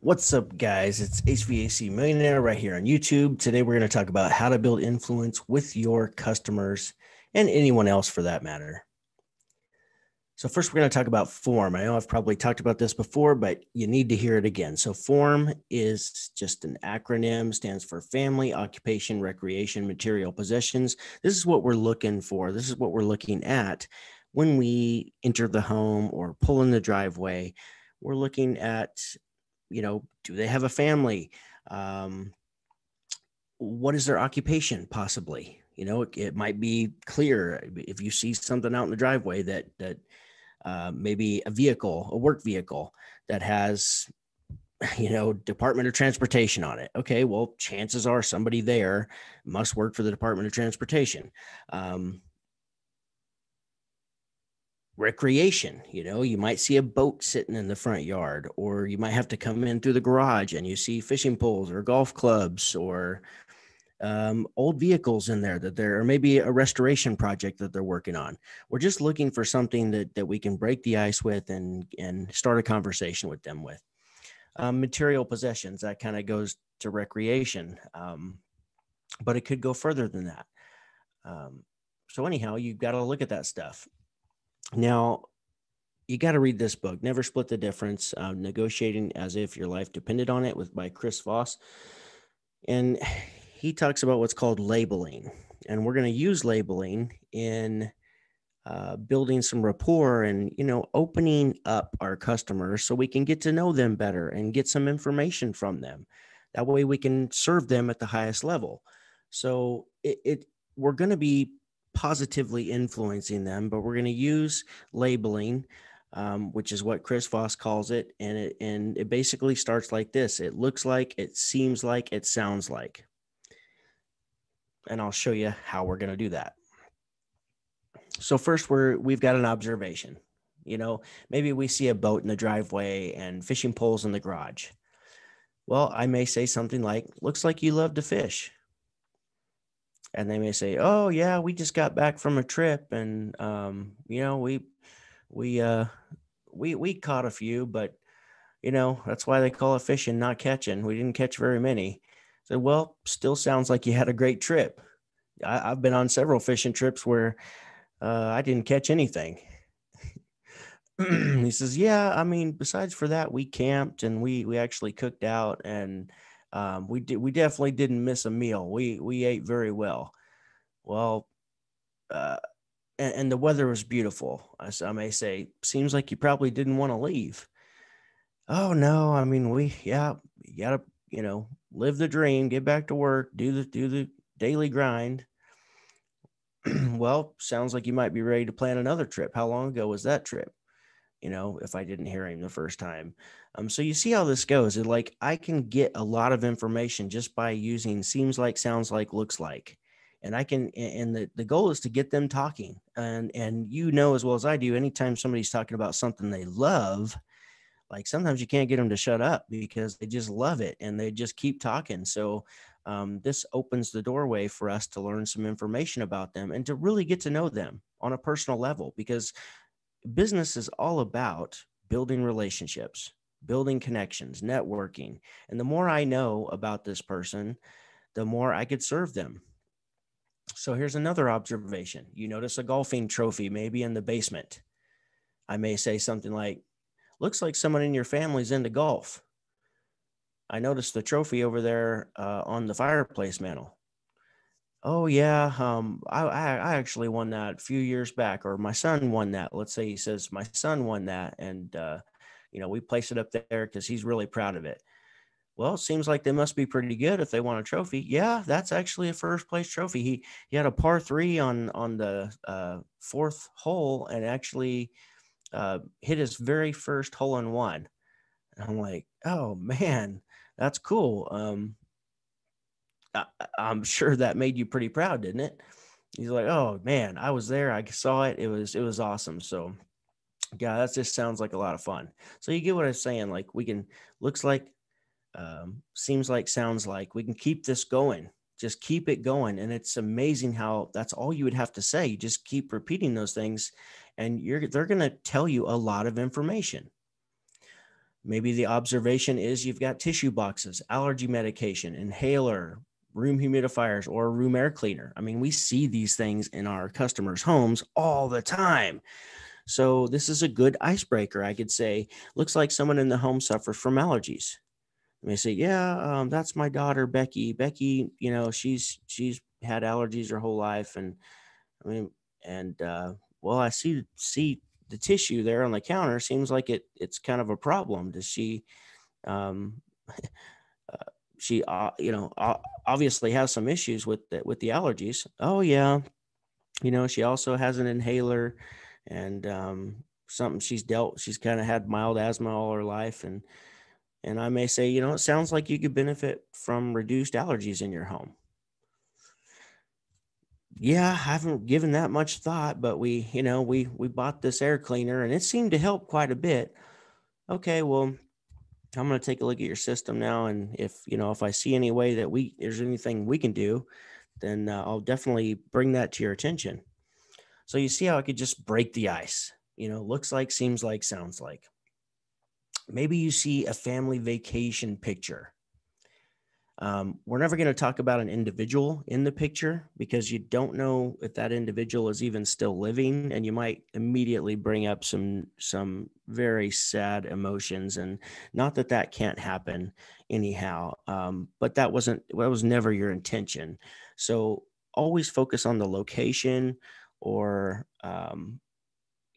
What's up, guys? It's HVAC Millionaire right here on YouTube. Today, we're going to talk about how to build influence with your customers and anyone else for that matter. So, first, we're going to talk about form. I know I've probably talked about this before, but you need to hear it again. So, form is just an acronym, stands for family, occupation, recreation, material possessions. This is what we're looking for. This is what we're looking at when we enter the home or pull in the driveway. We're looking at you know, do they have a family? Um, what is their occupation possibly? You know, it, it, might be clear if you see something out in the driveway that that uh, maybe a vehicle, a work vehicle that has, you know, Department of Transportation on it. Okay, well, chances are somebody there must work for the Department of Transportation. Um, recreation. You know, you might see a boat sitting in the front yard, or you might have to come in through the garage and you see fishing poles or golf clubs or um, old vehicles in there that there, or maybe a restoration project that they're working on. We're just looking for something that that we can break the ice with and and start a conversation with them with. Um, material possessions that kind of goes to recreation, um, but it could go further than that. Um, so anyhow, you've got to look at that stuff. Now, you got to read this book, Never Split the Difference, uh, Negotiating as If Your Life Depended on It, with by Chris Voss. And he talks about what's called labeling. And we're going to use labeling in uh, building some rapport and, you know, opening up our customers so we can get to know them better and get some information from them. That way we can serve them at the highest level. So it, it we're going to be positively influencing them, but we're going to use labeling, um, which is what Chris Voss calls it, and it and it basically starts like this: it looks like, it seems like, it sounds like, and I'll show you how we're going to do that. So first, we're we've got an observation. You know, maybe we see a boat in the driveway and fishing poles in the garage. Well, I may say something like, "Looks like you love to fish." And they may say, "Oh yeah, we just got back from a trip, and um, you know we we uh, we we caught a few, but you know that's why they call it fishing, not catching. We didn't catch very many." So, well, still sounds like you had a great trip. I, have been on several fishing trips where uh, I didn't catch anything. he says, "Yeah, I mean, besides for that, we camped and we we actually cooked out and." Um, we did we definitely didn't miss a meal. We we ate very well. Well, uh, and, and the weather was beautiful. As I may say, seems like you probably didn't want to leave. Oh no, I mean we yeah, you gotta you know live the dream, get back to work, do the do the daily grind. well, sounds like you might be ready to plan another trip. How long ago was that trip? you know, if I didn't hear him the first time. Um, so you see how this goes. It like I can get a lot of information just by using seems like, sounds like, looks like. And I can and the, the goal is to get them talking. And and you know as well as I do, anytime somebody's talking about something they love, like sometimes you can't get them to shut up because they just love it and they just keep talking. So um, this opens the doorway for us to learn some information about them and to really get to know them on a personal level because business is all about building relationships, building connections, networking. And the more I know about this person, the more I could serve them. So here's another observation. You notice a golfing trophy maybe in the basement. I may say something like, looks like someone in your family's into golf. I noticed the trophy over there uh, on the fireplace mantle. Oh yeah, um, I, I actually won that a few years back, or my son won that. Let's say he says my son won that, and uh, you know we place it up there because he's really proud of it. Well, it seems like they must be pretty good if they won a trophy. Yeah, that's actually a first place trophy. He he had a par three on on the uh, fourth hole and actually uh, hit his very first hole in one. And I'm like, oh man, that's cool. Um, I, I'm sure that made you pretty proud, didn't it? He's like, oh man, I was there. I saw it. It was it was awesome. So yeah, that just sounds like a lot of fun. So you get what I'm saying? Like we can looks like, um, seems like, sounds like we can keep this going. Just keep it going, and it's amazing how that's all you would have to say. You just keep repeating those things, and you're they're going to tell you a lot of information Maybe the observation is you've got tissue boxes, allergy medication, inhaler, room humidifiers, or room air cleaner. I mean, we see these things in our customers' homes all the time. So, this is a good icebreaker. I could say, looks like someone in the home suffers from allergies. And they say, yeah, um, that's my daughter, Becky. Becky, you know, she's, she's had allergies her whole life. And I mean, and, uh, well, I see, see the tissue there on the counter seems like it it's kind of a problem. Does she, um, uh, she uh, you know obviously has some issues with the, with the allergies. Oh yeah, you know she also has an inhaler and um, something she's dealt. She's kind of had mild asthma all her life and. And I may say, you know, it sounds like you could benefit from reduced allergies in your home yeah, I haven't given that much thought, but we, you know, we we bought this air cleaner and it seemed to help quite a bit. Okay, well, I'm going to take a look at your system now, and if you know if I see any way that we there's anything we can do, then uh, I'll definitely bring that to your attention. So you see how I could just break the ice. You know, looks like, seems like, sounds like. Maybe you see a family vacation picture um, we're never going to talk about an individual in the picture because you don't know if that individual is even still living, and you might immediately bring up some some very sad emotions. And not that that can't happen anyhow, um, but that wasn't that was never your intention. So always focus on the location or um,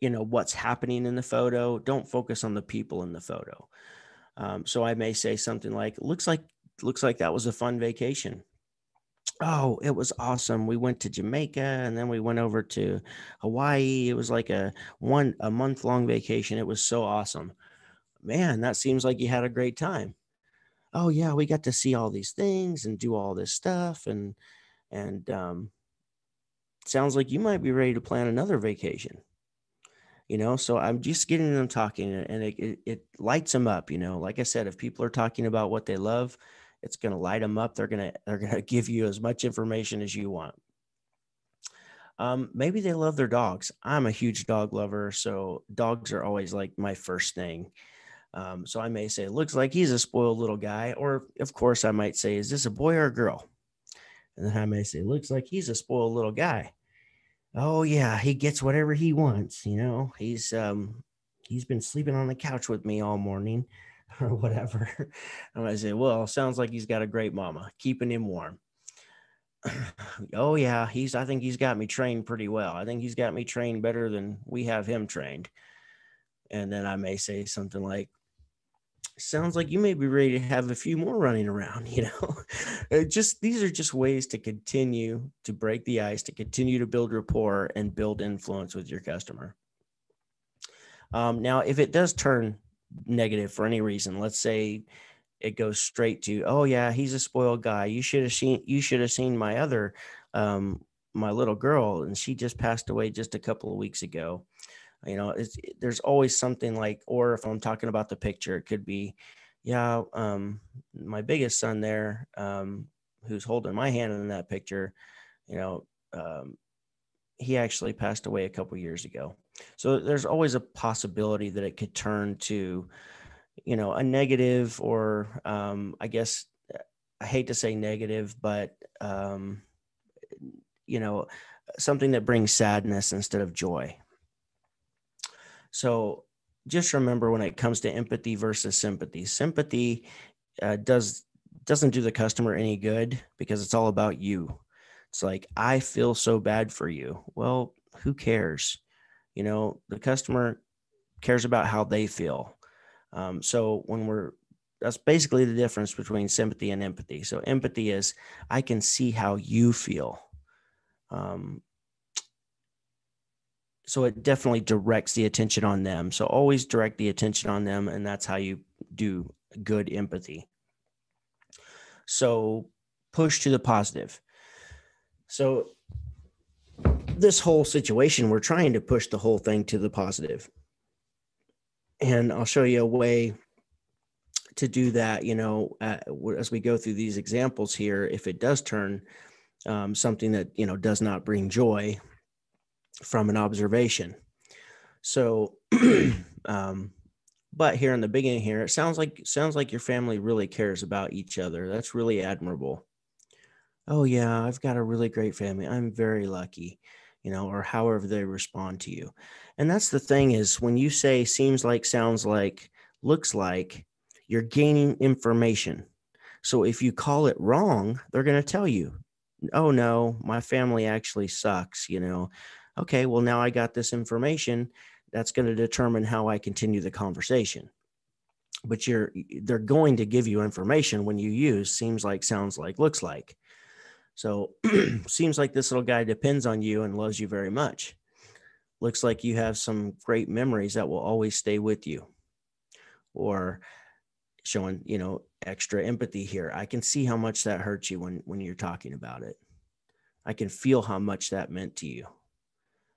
you know what's happening in the photo. Don't focus on the people in the photo. Um, so I may say something like, "Looks like looks like that was a fun vacation. Oh, it was awesome. We went to Jamaica and then we went over to Hawaii. It was like a one a month long vacation. It was so awesome. Man, that seems like you had a great time. Oh yeah, we got to see all these things and do all this stuff and and um sounds like you might be ready to plan another vacation you know so i'm just getting them talking and it, it, it, lights them up you know like i said if people are talking about what they love it's going to light them up. They're going to they're going to give you as much information as you want. Um, maybe they love their dogs. I'm a huge dog lover, so dogs are always like my first thing. Um, so I may say, looks like he's a spoiled little guy, or of course I might say, is this a boy or a girl? And then I may say, looks like he's a spoiled little guy. Oh yeah, he gets whatever he wants. You know, he's um, he's been sleeping on the couch with me all morning. or whatever. And I say, well, sounds like he's got a great mama, keeping him warm. oh yeah, he's I think he's got me trained pretty well. I think he's got me trained better than we have him trained. And then I may say something like, sounds like you may be ready to have a few more running around, you know. it just these are just ways to continue to break the ice, to continue to build rapport and build influence with your customer. Um, now, if it does turn negative for any reason. Let's say it goes straight to, oh yeah, he's a spoiled guy. You should have seen you should have seen my other um my little girl and she just passed away just a couple of weeks ago. You know, it's there's always something like or if I'm talking about the picture, it could be yeah, um my biggest son there um who's holding my hand in that picture, you know, um he actually passed away a couple years ago. So there's always a possibility that it could turn to, you know, a negative or um, I guess I hate to say negative, but um, you know, something that brings sadness instead of joy. So just remember when it comes to empathy versus sympathy, sympathy uh, does doesn't do the customer any good because it's all about you it's like, I feel so bad for you. Well, who cares? You know, the customer cares about how they feel. Um, so when we're, that's basically the difference between sympathy and empathy. So empathy is, I can see how you feel. Um, so it definitely directs the attention on them. So always direct the attention on them, and that's how you do good empathy. So push to the positive. So this whole situation, we're trying to push the whole thing to the positive. And I'll show you a way to do that, you know, uh, as we go through these examples here, if it does turn um, something that, you know, does not bring joy from an observation. So um, but here in the beginning here, it sounds like sounds like your family really cares about each other. That's really admirable. Oh yeah, I've got a really great family. I'm very lucky, you know, or however they respond to you. And that's the thing is when you say seems like, sounds like, looks like, you're gaining information. So if you call it wrong, they're going to tell you, "Oh no, my family actually sucks," you know. Okay, well now I got this information that's going to determine how I continue the conversation. But you're they're going to give you information when you use seems like, sounds like, looks like. So seems like this little guy depends on you and loves you very much. Looks like you have some great memories that will always stay with you. Or showing, you know, extra empathy here. I can see how much that hurts you when when you're talking about it. I can feel how much that meant to you.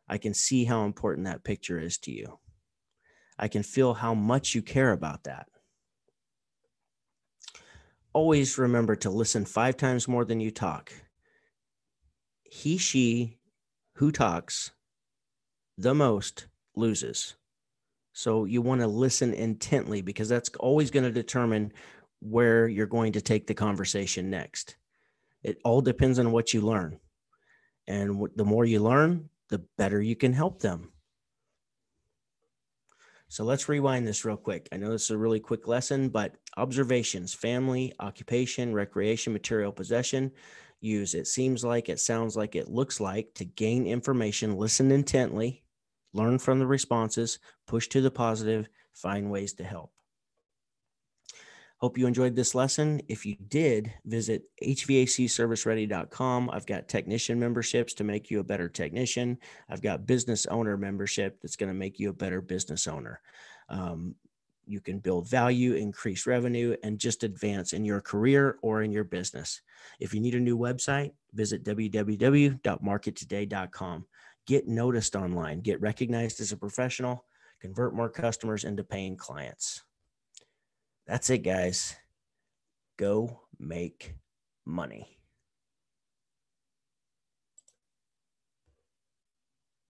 I can see how important that picture is to you. I can feel how much you care about that. Always remember to listen five times more than you talk. He, she who talks the most loses. So you want to listen intently because that's always going to determine where you're going to take the conversation next. It all depends on what you learn. And the more you learn, the better you can help them. So let's rewind this real quick. I know this is a really quick lesson, but observations, family, occupation, recreation, material possession, use it seems like, it sounds like, it looks like to gain information, listen intently, learn from the responses, push to the positive, find ways to help. Hope you enjoyed this lesson. If you did, visit hvacserviceready.com. I've got technician memberships to make you a better technician. I've got business owner membership that's going to make you a better business owner. Um, you can build value, increase revenue, and just advance in your career or in your business. If you need a new website, visit www.markittoday.com. Get noticed online, get recognized as a professional, convert more customers into paying clients. That's it, guys. Go make money.